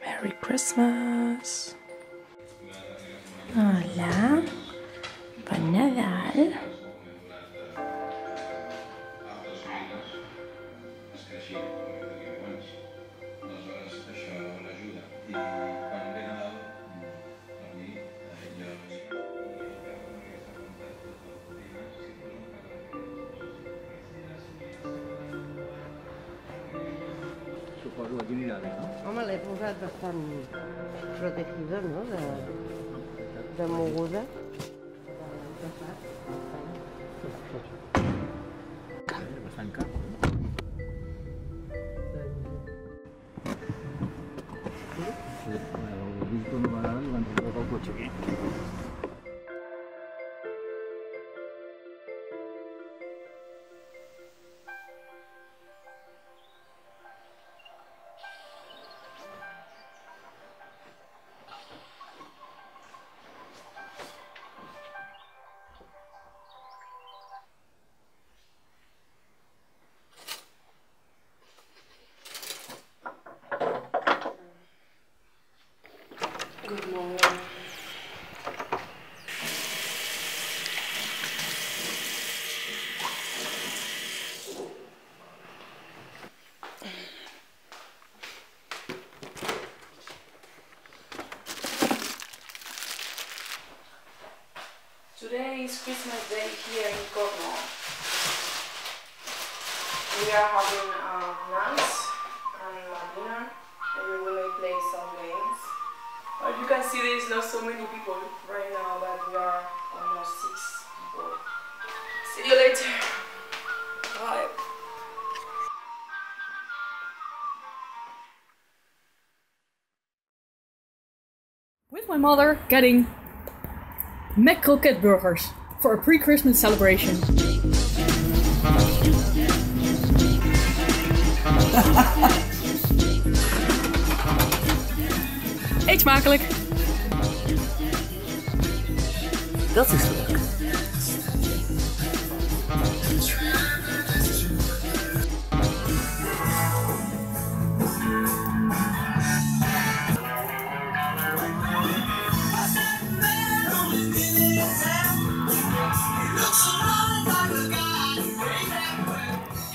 Merry Christmas. Hola. Para Nadal. Suposo que tindrà bé, no? Home, l'he posat bastant protegida, no?, de, de moguda. Bastant car. Sí, ho he vist una vegada i van treure el cotxe aquí. Having uh, lunch and dinner, and we will play some games. As you can see, there is not so many people right now, but we are almost six people. See you later. Bye. with my mother getting McKroket burgers for a pre-Christmas celebration. Eet smakelijk! Dat is leuk.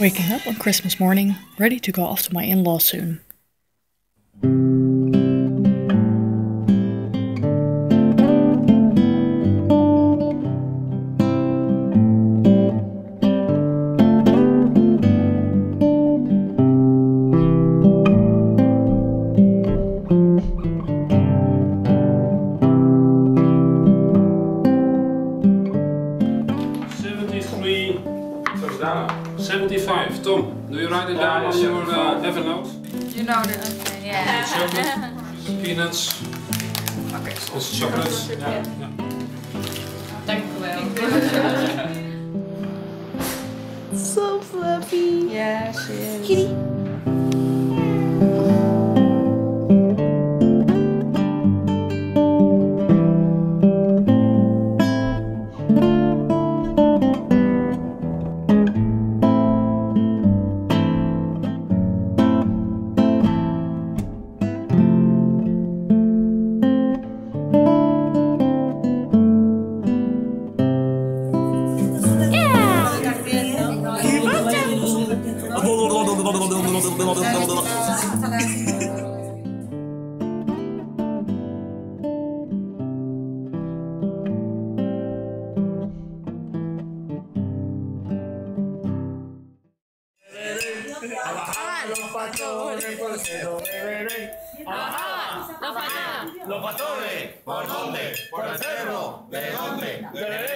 Waking up on Christmas morning, ready to go off to my in-laws soon. Seventy-three. 75. Tom, do you write it down on your uh, Evernote? You know the okay, yeah. Chocolate, peanuts, Okay. it's chocolate. Yeah. Dank u wel. So fluffy. Yeah, she is. Kitty. ¿eh? ¿eh? patones, por dónde, por el cerro, de dónde, de dónde.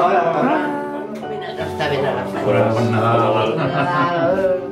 食べなかった。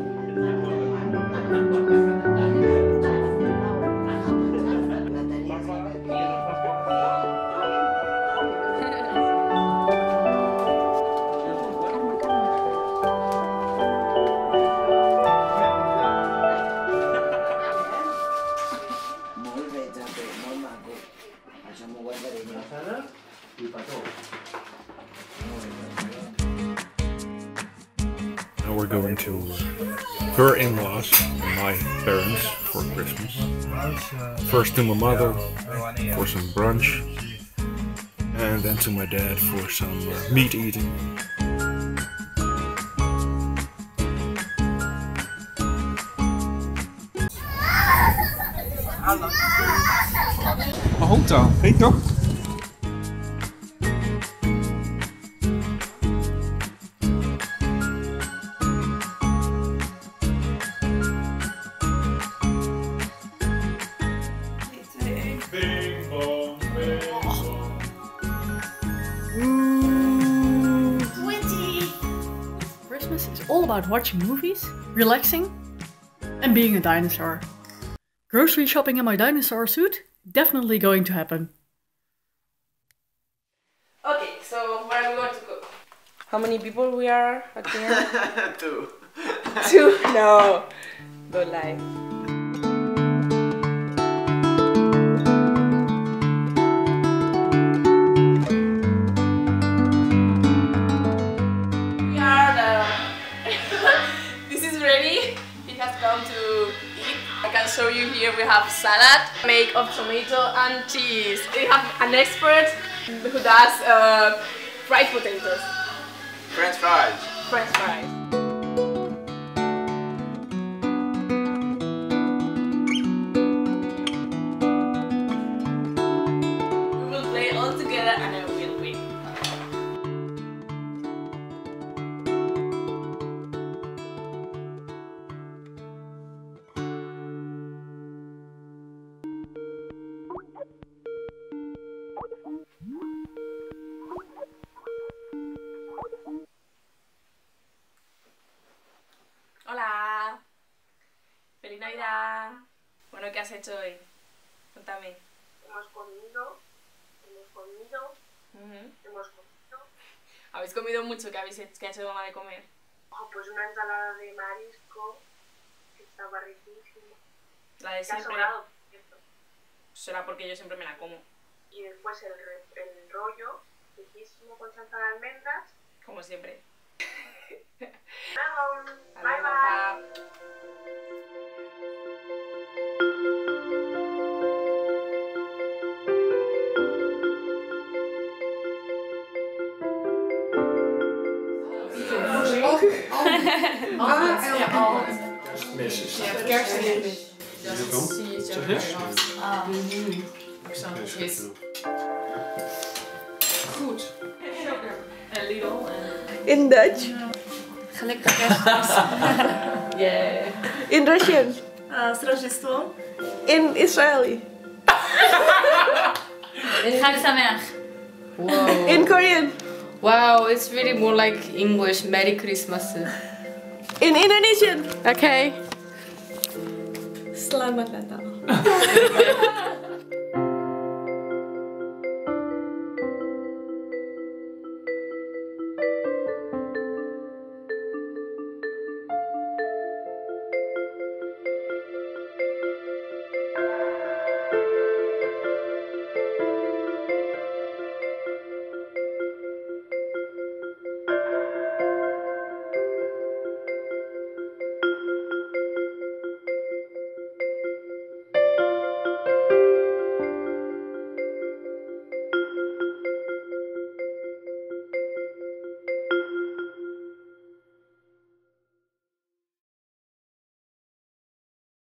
my parents, for Christmas. First to my mother for some brunch, and then to my dad for some uh, meat eating. Een hotel. Hey toch? Christmas is all about watching movies, relaxing, and being a dinosaur. Grocery shopping in my dinosaur suit? Definitely going to happen. Okay, so where are we going to go? How many people we are at the end? Two. Two? No. Don't lie. We have salad made of tomato and cheese. We have an expert who does uh, fried potatoes. French fries. French fries. Feliz Navidad. Bueno, ¿qué has hecho hoy? Cuéntame. Hemos comido, hemos comido, hemos comido. ¿Habéis comido mucho? ¿Qué, habéis hecho, qué ha hecho mamá de comer? Oh, pues una ensalada de marisco que estaba riquísima. La de Que ha siempre. sobrado, cierto. Será porque yo siempre me la como. Y después el, el rollo riquísimo con salsa de almendras. Como siempre. En Lidl. In Dutch. Gelukkig kerstmis. Yeah. In Russian. z Rождеством. In Israeli. Chag Sameach. Whoa. In Korean. Wow, it's really more like English. Merry Christmas. In Indonesian. Okay. Selamat Natal.